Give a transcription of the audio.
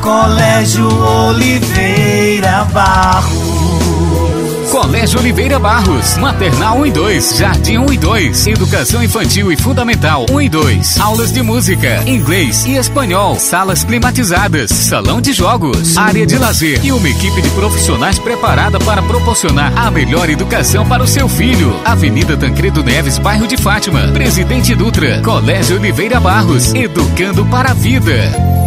Colégio Oliveira Barros. Colégio Oliveira Barros, Maternal 1 e 2, Jardim 1 e 2, Educação Infantil e Fundamental 1 e 2, Aulas de Música, Inglês e Espanhol, Salas climatizadas, Salão de Jogos, Área de Lazer e uma equipe de profissionais preparada para proporcionar a melhor educação para o seu filho. Avenida Tancredo Neves, bairro de Fátima, Presidente Dutra, Colégio Oliveira Barros, Educando para a Vida.